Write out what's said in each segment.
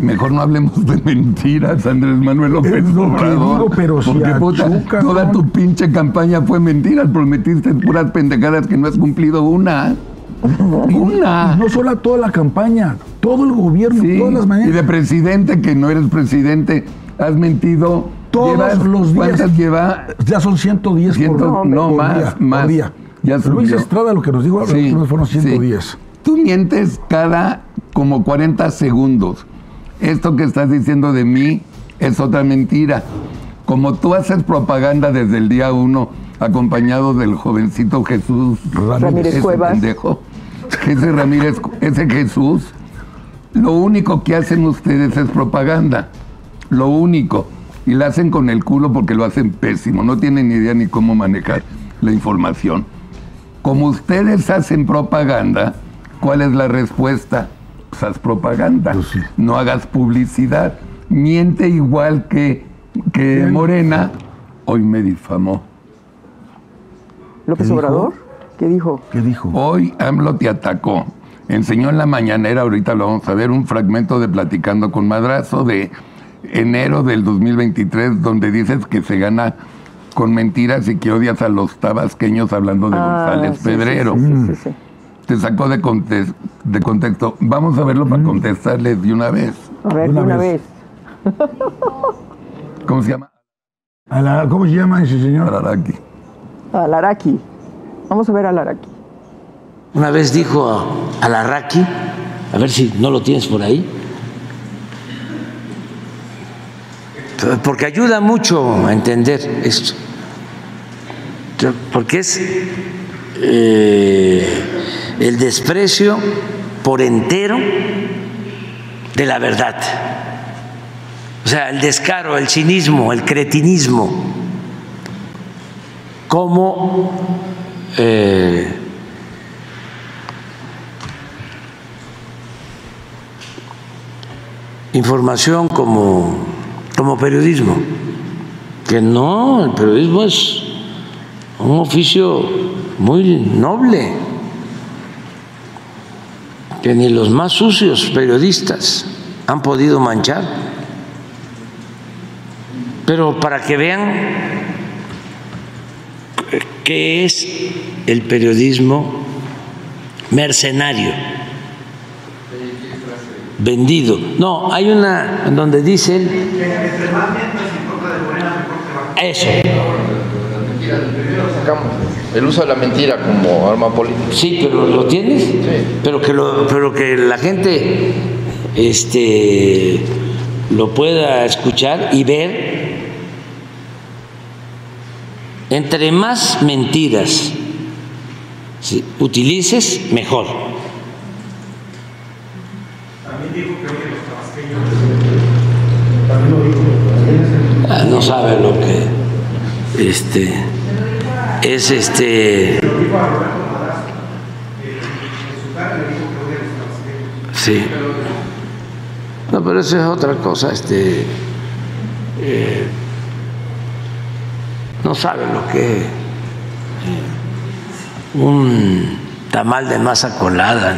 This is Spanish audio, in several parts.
Mejor no hablemos de mentiras, Andrés Manuel López Obrador. digo, pero si porque, achuca, toda tu pinche campaña fue mentiras. Prometiste puras pendejadas que no has cumplido una. Una. No solo toda la campaña, todo el gobierno, Sí, todas las Y mañanas. de presidente, que no eres presidente, has mentido. Todos Llevas- los días. ¿Cuántas lleva? Ya son 110 Ciento- por, no, por más, día, más. por día. Ya Luis. Estrada lo que nos dijo, Sí, fueron sí. 110. Tú mientes cada como 40 segundos. Esto que estás diciendo de mí es otra mentira. Como tú haces propaganda desde el día uno, acompañado del jovencito Jesús Ramírez ese Cuevas. pendejo, ese Ramírez, ese Jesús, lo único que hacen ustedes es propaganda. Lo único. Y la hacen con el culo porque lo hacen pésimo. No tienen ni idea ni cómo manejar la información. Como ustedes hacen propaganda, ¿cuál es la respuesta? Pues haz propaganda. Pues sí. No hagas publicidad. Miente igual que, que. Morena. Hoy me difamó. López ¿Qué dijo? Obrador, ¿qué dijo? ¿Qué dijo? Hoy AMLO te atacó. Enseñó en la mañanera, ahorita lo vamos a ver, un fragmento de Platicando con Madrazo de enero del 2023, donde dices que se gana con mentiras y que odias a los tabasqueños hablando de Ah, González sí, sí, Pedrero. sí, sí, sí, sí. Te sacó de, conte- de contexto. Vamos a verlo para contestarle de una vez. A ver, Una de una vez. vez. ¿Cómo se llama? A la- ¿Cómo se llama ese señor? Araraki. Al Araki. Vamos a ver al Araki. Una vez dijo a, a Larraqui, a ver si no lo tienes por ahí, porque ayuda mucho a entender esto, porque es eh, el desprecio por entero de la verdad, o sea, el descaro, el cinismo, el cretinismo, como eh, información como, como periodismo, que no, el periodismo es un oficio muy noble, que ni los más sucios periodistas han podido manchar. Pero para que vean qué es el periodismo mercenario vendido. No, hay una donde dicen. Eso, sacamos el uso de la mentira como arma política. sí, pero lo tienes, pero que lo, pero que la gente este lo pueda escuchar y ver. Entre más mentiras sí, utilices, mejor. Ah, no sabe lo que este es este sí no pero eso es otra cosa este eh, no sabe lo que es eh, un tamal de masa colada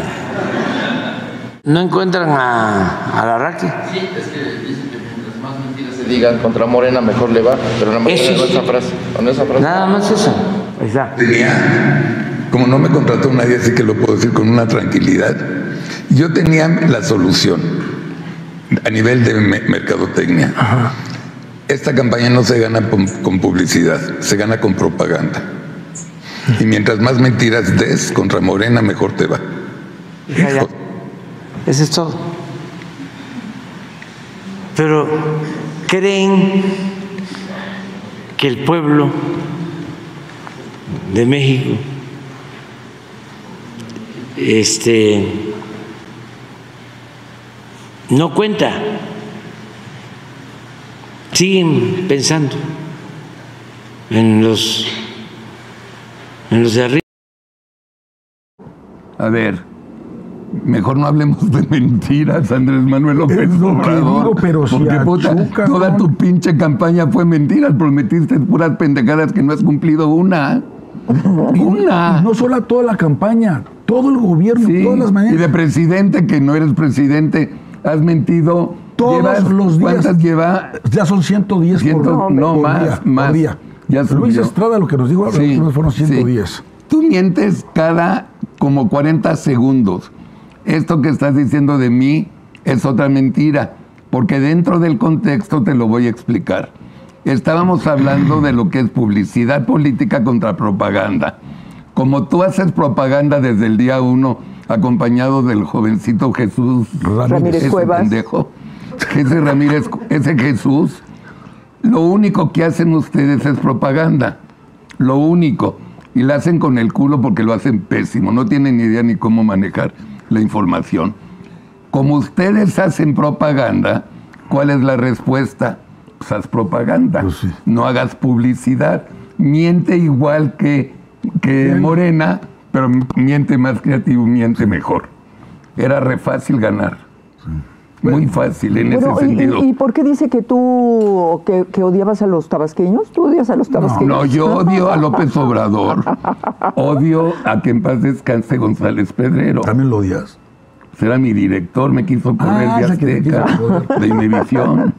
no encuentran a, a Larraqui Sí, es que dicen que mientras más mentiras se digan contra Morena, mejor le va. Pero nada más Eso con esa frase. Con esa frase. nada más eso ahí está tenía, como no me contrató nadie, así que lo puedo decir con una tranquilidad, yo tenía la solución a nivel de me- mercadotecnia. Esta campaña no se gana con, con publicidad, se gana con propaganda. Y mientras más mentiras des contra Morena, mejor te va. Ya, ya. Eso es todo. Pero creen que el pueblo de México este no cuenta. Siguen pensando en los en los de arriba. A ver, mejor no hablemos de mentiras, Andrés Manuel López Obrador. digo, pero si porque, puta, toda ¿no? tu pinche campaña fue mentiras. Prometiste puras pendejadas que no has cumplido una. Una. No solo toda la campaña, todo el gobierno, Sí, todas las y mañanas. de presidente, que no eres presidente, has mentido. Todos Llevas- los días. ¿Cuántas lleva? Ya son 110 Ciento- por, no, por más, día, por más. día. Ya Luis. Estrada lo que nos dijo Sí, ahora fueron sí. 110. Tú mientes cada como 40 segundos. Esto que estás diciendo de mí es otra mentira, porque dentro del contexto te lo voy a explicar. Estábamos hablando de lo que es publicidad política contra propaganda. Como tú haces propaganda desde el día uno, acompañado del jovencito Jesús Ramírez ese Cuevas. pendejo, ese Ramírez, ese Jesús, lo único que hacen ustedes es propaganda. Lo único. Y la hacen con el culo porque lo hacen pésimo. No tienen ni idea ni cómo manejar la información. Como ustedes hacen propaganda, ¿cuál es la respuesta? Pues haz propaganda. Pues sí. No hagas publicidad. Miente igual que, que Morena, pero miente más creativo, miente mejor. Era re fácil ganar. Muy fácil en Bueno, ese y- sentido. y, y por qué dice que tú que, que odiabas a los tabasqueños? ¿Tú odias a los tabasqueños? No, yo odio a López Obrador. Odio a que en paz descanse González Pedrero. También lo odias. Será mi director, me quiso correr Ah, de Azteca, de Imevisión.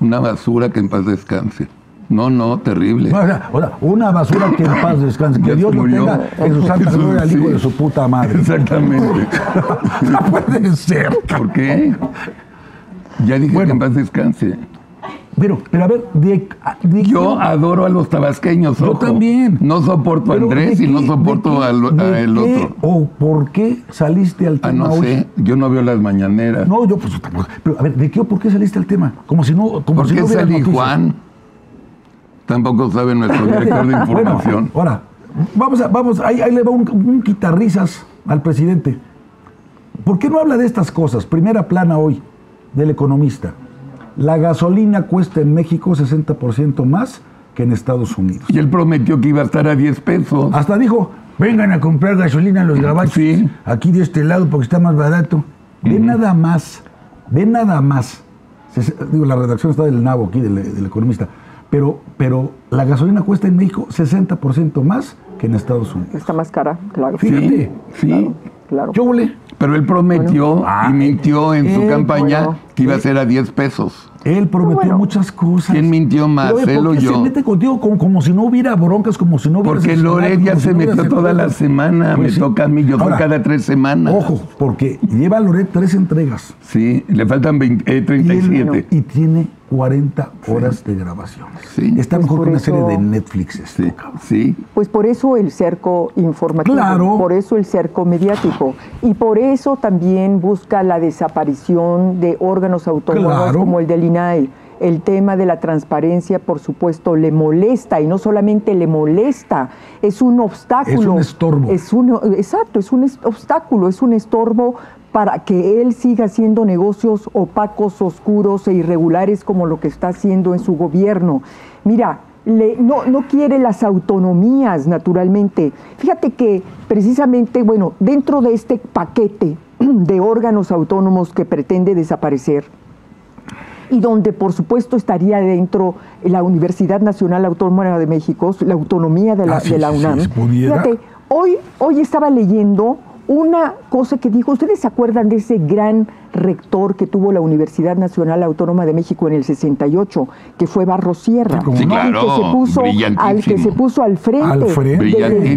Una basura que en paz descanse. No, no, terrible. Sea, una basura que en paz descanse. Que Dios lo tenga en su santa gloria al hijo de su puta madre. Exactamente. no puede ser. ¿Por qué? Ya dije Bueno. que en paz descanse. Pero, pero a ver, de, de Yo qué- adoro a los tabasqueños. Yo ojo. también. No soporto a Andrés ¿de y no soporto qué- al, a el otro. ¿O por qué saliste al Ah, tema no hoy? sé. Yo no veo las mañaneras. No, yo pues tampoco. Pero a ver, ¿de qué o por qué saliste al tema? Como si no. Como ¿Por si qué no salí noticias. Juan? Tampoco sabe nuestro director de información. Ahora, vamos a, vamos, ahí, ahí le va un, un quitarrisas al presidente. ¿Por qué no habla de estas cosas? Primera plana hoy del economista. La gasolina cuesta en México 60% más que en Estados Unidos. Y él prometió que iba a estar a 10 pesos. Hasta dijo, vengan a comprar gasolina en los gabachos. Sí. Aquí de este lado porque está más barato. Ve nada más, ve nada más. Se- digo, la redacción está del nabo aquí, del, del economista. Pero, pero la gasolina cuesta en México 60% más que en Estados Unidos. Está más cara, claro. Fíjate. Sí. Claro. Yo volé. Pero él prometió Ah, y mintió en su eh, campaña bueno. que iba a ser a 10 pesos. Él prometió Bueno. muchas cosas. ¿Quién mintió más, oye, él ¿por o yo? se mete contigo como, como si no hubiera broncas, como si no hubiera Porque Loret ya si se no metió toda la semana. Pues me sí. toca a mí, yo Ahora, cada tres semanas. Ojo, porque lleva a Loret tres entregas. Sí, le faltan 20, eh, Y, él- 37. y tiene 40 horas de grabaciones. Sí. Está Pues mejor que una eso- serie de Netflix esto, Sí. Pues por eso el cerco informativo, Claro. por eso el cerco mediático y por eso también busca la desaparición de órganos autónomos Claro. como el del INAI. El tema de la transparencia, por supuesto, le molesta y no solamente le molesta, es un obstáculo. Es un estorbo. Es un- exacto, es un obstáculo, es un estorbo para que él siga haciendo negocios opacos, oscuros e irregulares como lo que está haciendo en su gobierno. Mira, le- no, no quiere las autonomías, naturalmente. Fíjate que precisamente, bueno, dentro de este paquete de órganos autónomos que pretende desaparecer, y donde por supuesto estaría dentro la Universidad Nacional Autónoma de México, la autonomía de la, Ah, sí, de la sí, UNAM. si pudiera. Fíjate, hoy, hoy estaba leyendo una cosa que dijo, ¿ustedes se acuerdan de ese gran rector que tuvo la Universidad Nacional Autónoma de México en el 68, que fue Barros Sierra? Sí, cómo Sí, no. Claro, que se puso al que brillantísimo. se puso al frente, Al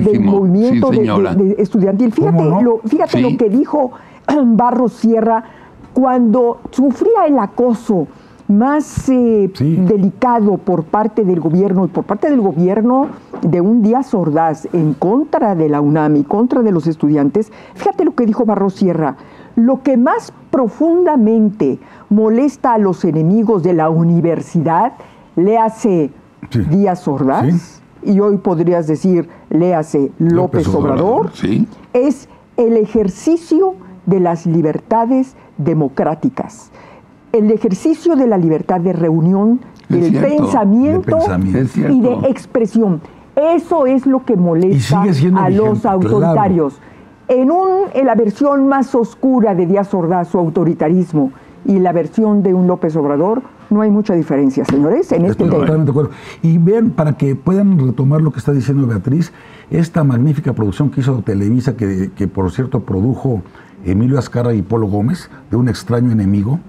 del movimiento sí, de- señora. de- de estudiantil. Fíjate, lo, fíjate Sí. lo que dijo Barros Sierra cuando sufría el acoso más eh, Sí. delicado por parte del gobierno y por parte del gobierno de un Díaz Ordaz en contra de la UNAM y contra de los estudiantes, fíjate lo que dijo Barros Sierra, lo que más profundamente molesta a los enemigos de la universidad, le hace Sí. Díaz Ordaz, y hoy podrías decir, le hace López, López Obrador, Obrador, Sí. es el ejercicio de las libertades democráticas, el ejercicio de la libertad de reunión, Es del cierto, pensamiento, y de expresión. Eso es lo que molesta a vigente, los claro. autoritarios. En, un, en la versión más oscura de Díaz Ordaz, su autoritarismo, y la versión de un López Obrador, no hay mucha diferencia, señores, en este Estoy tema. totalmente de acuerdo. Y vean, para que puedan retomar lo que está diciendo Beatriz, esta magnífica producción que hizo Televisa, que, que por cierto produjo Emilio Azcarra y Polo Gómez de un extraño enemigo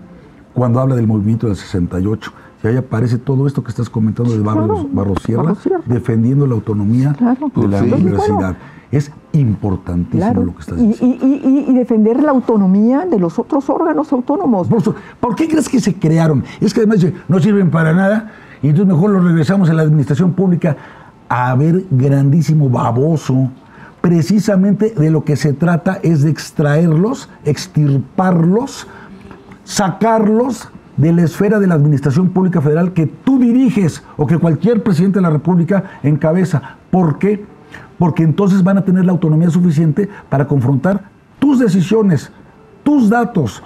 cuando habla del movimiento del 68. Y ahí aparece todo esto que estás comentando de Barros, Sierra, Barros Sierra. defendiendo la autonomía Claro. de la sí. universidad. Es importantísimo Claro. lo que estás diciendo. y- y- y defender la autonomía de los otros órganos autónomos. Por, ¿por qué crees que se crearon? Es que además no sirven para nada y entonces mejor los regresamos a la administración pública. A ver, grandísimo baboso. Precisamente de lo que se trata es de extraerlos, extirparlos, sacarlos de la esfera de la administración pública federal que tú diriges o que cualquier presidente de la República encabeza. ¿Por qué? Porque entonces van a tener la autonomía suficiente para confrontar tus decisiones, tus datos,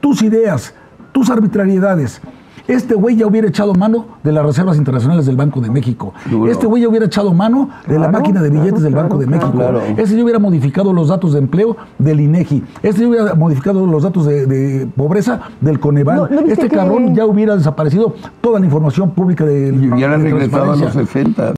tus ideas, tus arbitrariedades. Este güey ya hubiera echado mano de las reservas internacionales del Banco de México. Duro. Este güey ya hubiera echado mano de la máquina de billetes claro, del Banco de México. claro. Este ya hubiera modificado los datos de empleo del INEGI. Este ya hubiera modificado los datos de, de pobreza del Coneval. ¿No- no viste este que- cabrón ya hubiera desaparecido toda la información pública de Y hubiera de regresado a los transparencia. 60.